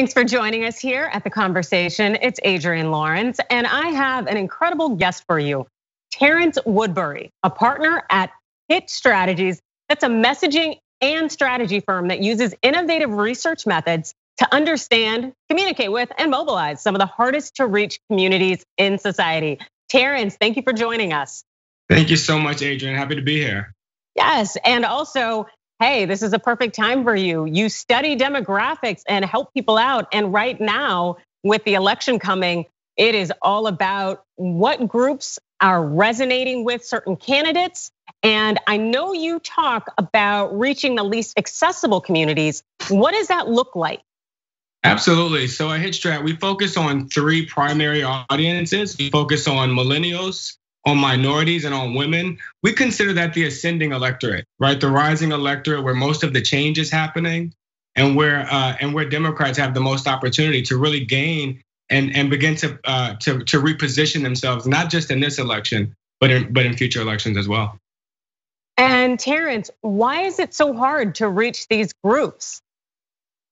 Thanks for joining us here at the conversation. It's Adrienne Lawrence, and I have an incredible guest for you, Terrance Woodbury, a partner at Hit Strategies. That's a messaging and strategy firm that uses innovative research methods to understand, communicate with, and mobilize some of the hardest to reach communities in society. Terrance, thank you for joining us. Thank you so much, Adrienne. Happy to be here. Yes, and also hey, this is a perfect time for you. You study demographics and help people out. And right now, with the election coming, it is all about what groups are resonating with certain candidates. And I know you talk about reaching the least accessible communities. What does that look like? Absolutely. So at HitStrat, we focus on three primary audiences. We focus on millennials, on minorities and on women, we consider that the ascending electorate, right? The rising electorate where most of the change is happening and where uh, and where Democrats have the most opportunity to really gain and and begin to uh, to to reposition themselves, not just in this election, but in but in future elections as well. And Terrance, why is it so hard to reach these groups?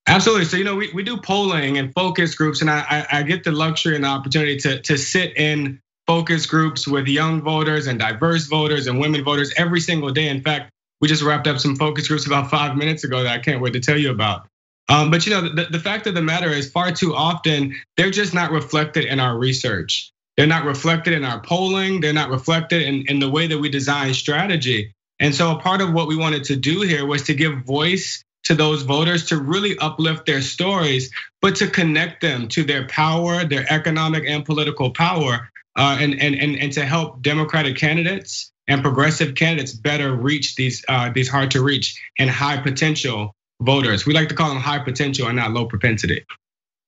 Absolutely. So you know we, we do polling and focus groups, and I, I get the luxury and the opportunity to to sit in focus groups with young voters and diverse voters and women voters every single day. In fact, we just wrapped up some focus groups about five minutes ago that I can't wait to tell you about. Um, but you know, the, the fact of the matter is, far too often they're just not reflected in our research. They're not reflected in our polling. They're not reflected in, in the way that we design strategy. And so, a part of what we wanted to do here was to give voice to those voters to really uplift their stories, but to connect them to their power, their economic and political power, and, and, and, and to help Democratic candidates and progressive candidates better reach these, uh, these hard to reach and high potential voters. We like to call them high potential and not low propensity.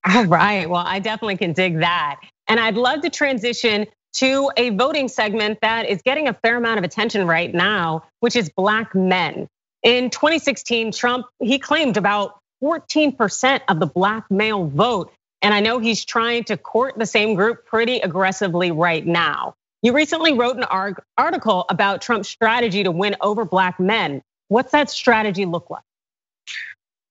All right, well, I definitely can dig that. And I'd love to transition to a voting segment that is getting a fair amount of attention right now, which is black men. In 2016, Trump, he claimed about 14% of the black male vote. And I know he's trying to court the same group pretty aggressively right now. You recently wrote an article about Trump's strategy to win over black men. What's that strategy look like?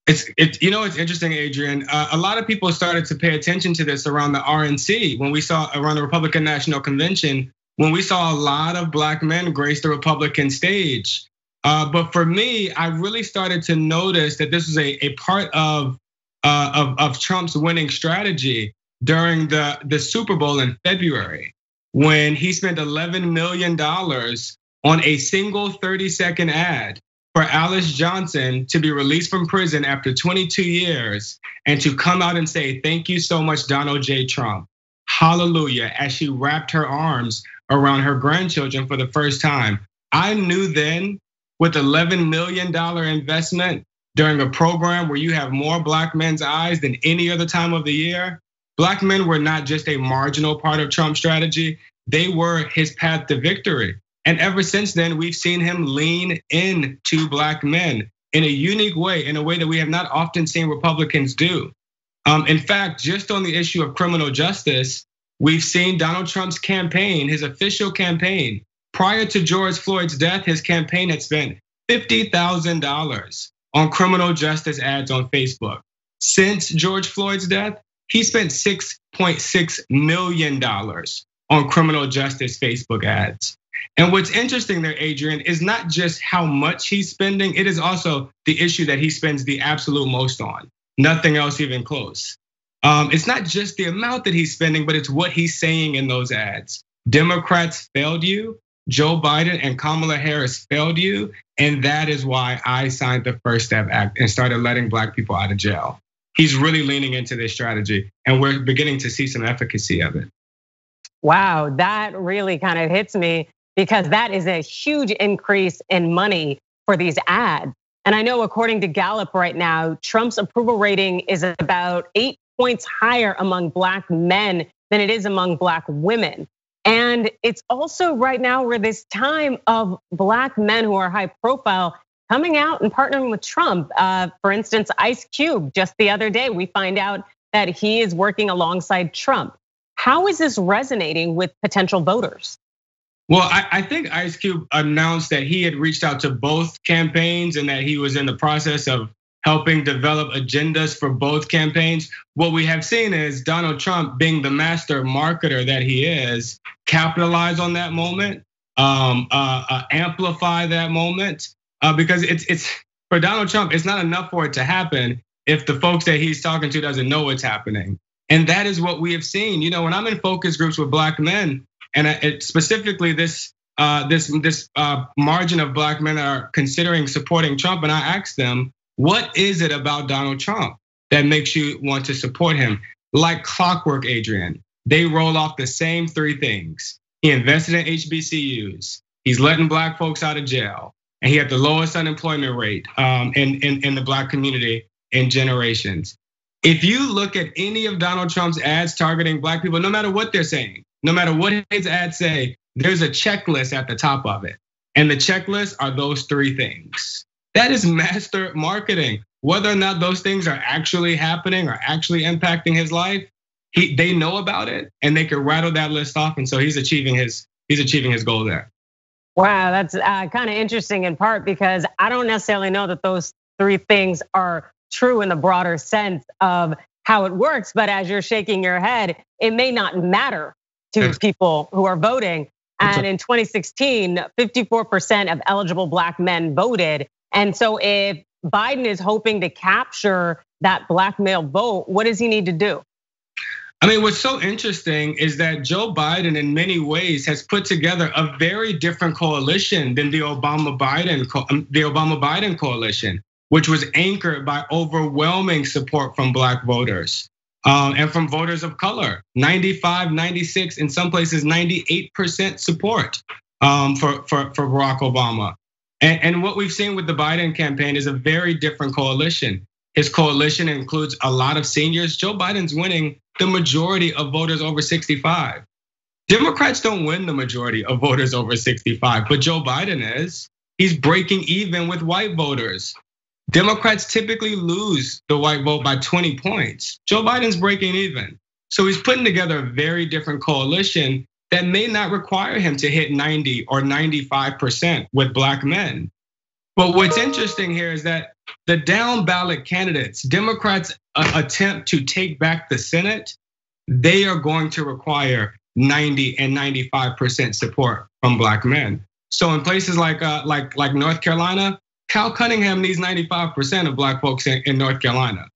It's it, you know it's interesting, Adrienne. Uh, a lot of people started to pay attention to this around the RNC when we saw around the Republican National Convention when we saw a lot of black men grace the Republican stage. Uh, but for me, I really started to notice that this was a, a part of Uh, of, of Trump's winning strategy during the, the Super Bowl in February when he spent $11 million on a single 30 second ad for Alice Johnson to be released from prison after 22 years and to come out and say, Thank you so much, Donald J. Trump. Hallelujah, as she wrapped her arms around her grandchildren for the first time. I knew then with $11 million investment during a program where you have more black men's eyes than any other time of the year. Black men were not just a marginal part of Trump's strategy, they were his path to victory. And ever since then, we've seen him lean in to black men in a unique way, in a way that we have not often seen Republicans do. Um, in fact, just on the issue of criminal justice, we've seen Donald Trump's campaign, his official campaign, prior to George Floyd's death, his campaign had spent $50,000 on criminal justice ads on Facebook. Since George Floyd's death, he spent $6.6 million on criminal justice Facebook ads. And what's interesting there, Adrienne, is not just how much he's spending, it is also the issue that he spends the absolute most on. Nothing else even close. Um, it's not just the amount that he's spending, but it's what he's saying in those ads. Democrats failed you. Joe Biden and Kamala Harris failed you. And that is why I signed the First Step Act and started letting Black people out of jail. He's really leaning into this strategy, and we're beginning to see some efficacy of it. Wow, that really kind of hits me because that is a huge increase in money for these ads. And I know, according to Gallup right now, Trump's approval rating is about eight points higher among Black men than it is among Black women. And it's also right now where this time of black men who are high profile coming out and partnering with Trump. Uh, for instance, Ice Cube, just the other day, we find out that he is working alongside Trump. How is this resonating with potential voters? Well, I, think Ice Cube announced that he had reached out to both campaigns and that he was in the process of helping develop agendas for both campaigns. What we have seen is Donald Trump, being the master marketer that he is, capitalize on that moment, um, uh, uh, amplify that moment, uh, because it's it's for Donald Trump. It's not enough for it to happen if the folks that he's talking to doesn't know what's happening, and that is what we have seen. You know, when I'm in focus groups with black men, and specifically this uh, this this uh, margin of black men are considering supporting Trump, and I ask them, what is it about Donald Trump that makes you want to support him? Like clockwork, Adrienne, they roll off the same three things. He invested in HBCUs. He's letting black folks out of jail, and he had the lowest unemployment rate um, in, in in the black community in generations. If you look at any of Donald Trump's ads targeting black people, no matter what they're saying, no matter what his ads say, there's a checklist at the top of it. And the checklist are those three things. That is master marketing. Whether or not those things are actually happening or actually impacting his life, he, they know about it and they can rattle that list off. And so he's achieving his he's achieving his goal there. Wow, that's uh, kind of interesting in part because I don't necessarily know that those three things are true in the broader sense of how it works. But as you're shaking your head, it may not matter to people who are voting. And in 2016, 54% of eligible black men voted. And so if Biden is hoping to capture that black male vote, what does he need to do? I mean, what's so interesting is that Joe Biden, in many ways, has put together a very different coalition than the Obama Biden um, the Obama Biden coalition, which was anchored by overwhelming support from Black voters. Um, and from voters of color 95 96 in some places 98% support um, for, for, for barack obama and, what we've seen with the biden campaign is a very different coalition. His coalition includes a lot of seniors. Joe biden's winning the majority of voters over 65 democrats don't win the majority of voters over 65 but joe biden is. He's breaking even with white voters. Democrats typically lose the white vote by 20 points. Joe Biden's breaking even. So he's putting together a very different coalition that may not require him to hit 90 or 95% with black men. But what's interesting here is that the down ballot candidates, Democrats attempt to take back the Senate, they are going to require 90 and 95% support from black men. So in places like uh, like like North Carolina, Cal Cunningham needs 95% of black folks in, North Carolina.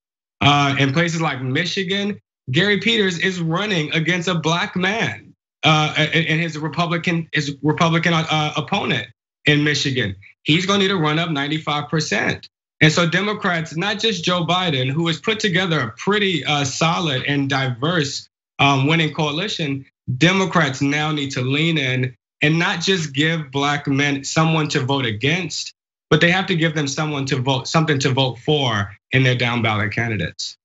Uh, in places like Michigan, Gary Peters is running against a black man uh, and his Republican his Republican uh, opponent in Michigan. He's going to need to run up 95%. And so Democrats, not just Joe Biden, who has put together a pretty solid and diverse um, winning coalition, Democrats now need to lean in and not just give black men someone to vote against, but they have to give them someone to vote, something to vote for in their down ballot candidates.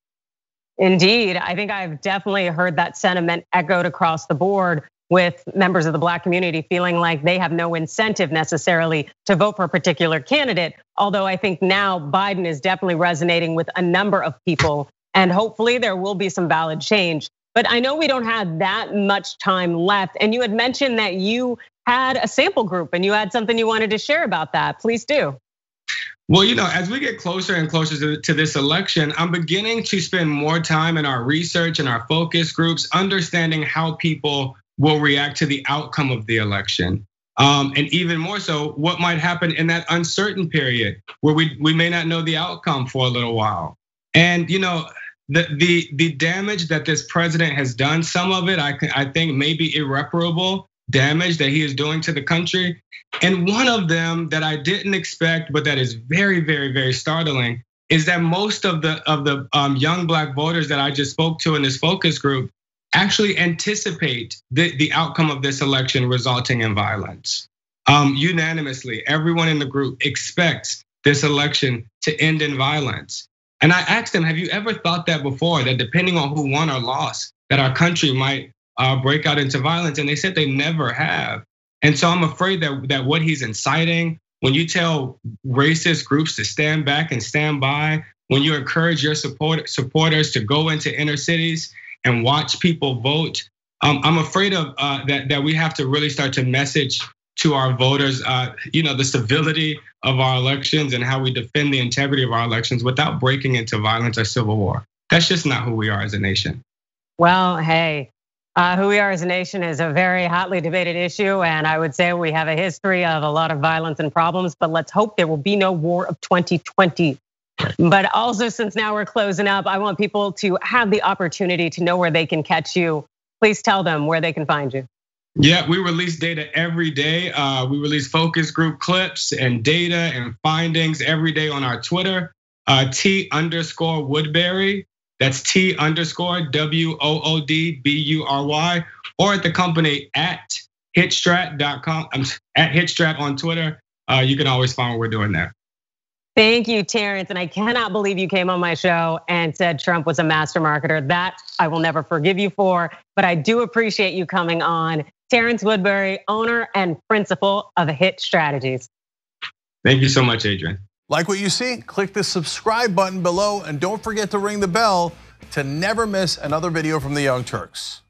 Indeed, I think I've definitely heard that sentiment echoed across the board with members of the black community feeling like they have no incentive necessarily to vote for a particular candidate. Although I think now Biden is definitely resonating with a number of people, and hopefully there will be some valid change. But I know we don't have that much time left. And you had mentioned that you had a sample group and you had something you wanted to share about that. Please do. Well, you know, as we get closer and closer to, this election, I'm beginning to spend more time in our research and our focus groups, understanding how people will react to the outcome of the election. Um, and even more so, what might happen in that uncertain period where we, we may not know the outcome for a little while. And you know, the the the damage that this president has done, some of it I I think may be irreparable, damage that he is doing to the country. And one of them that I didn't expect, but that is very, very, very startling, is that most of the of the um, young black voters that I just spoke to in this focus group actually anticipate the, the outcome of this election resulting in violence. Um, unanimously, everyone in the group expects this election to end in violence. And I asked them, have you ever thought that before? That depending on who won or lost, that our country might break out into violence, and they said they never have. And so I'm afraid that that what he's inciting, when you tell racist groups to stand back and stand by, when you encourage your support, supporters to go into inner cities and watch people vote, um, I'm afraid of uh, that that we have to really start to message to our voters, uh, you know, the civility of our elections and how we defend the integrity of our elections without breaking into violence or civil war. That's just not who we are as a nation. Well, hey, who we are as a nation is a very hotly debated issue. And I would say we have a history of a lot of violence and problems, but let's hope there will be no war of 2020. But also, since now we're closing up, I want people to have the opportunity to know where they can catch you. Please tell them where they can find you. Yeah, we release data every day. Uh, we release focus group clips and data and findings every day on our Twitter, uh, T underscore Woodbury. That's T underscore W O O D B U R Y, or at the company at hitstrat.com, I'm at hitstrat on Twitter. Uh, you can always find what we're doing there. Thank you, Terrance. And I cannot believe you came on my show and said Trump was a master marketer. That I will never forgive you for, but I do appreciate you coming on. Terrance Woodbury, owner and principal of Hit Strategies. Thank you so much, Adrienne. Like what you see? Click the subscribe button below and don't forget to ring the bell to never miss another video from the Young Turks.